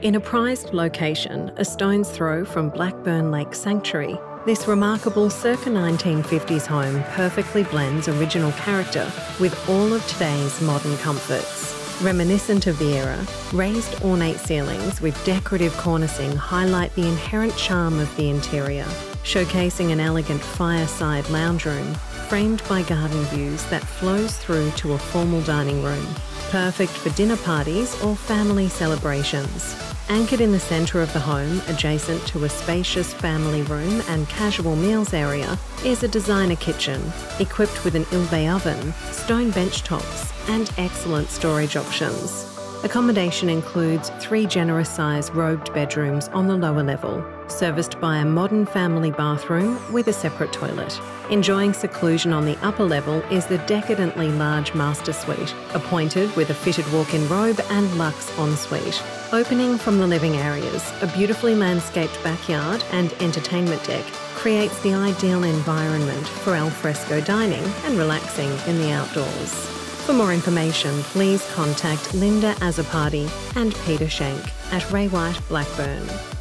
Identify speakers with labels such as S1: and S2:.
S1: In a prized location, a stone's throw from Blackburn Lake Sanctuary, this remarkable circa 1950s home perfectly blends original character with all of today's modern comforts. Reminiscent of the era, raised ornate ceilings with decorative cornicing highlight the inherent charm of the interior, showcasing an elegant fireside lounge room framed by garden views that flows through to a formal dining room, perfect for dinner parties or family celebrations. Anchored in the centre of the home, adjacent to a spacious family room and casual meals area, is a designer kitchen, equipped with an Ilve oven, stone bench tops, and excellent storage options. Accommodation includes three generous sized robed bedrooms on the lower level, serviced by a modern family bathroom with a separate toilet. Enjoying seclusion on the upper level is the decadently large master suite, appointed with a fitted walk in robe and luxe ensuite. Opening from the living areas, a beautifully landscaped backyard and entertainment deck creates the ideal environment for alfresco dining and relaxing in the outdoors. For more information, please contact Linda Azzopardi and Peter Schenk at Ray White Blackburn.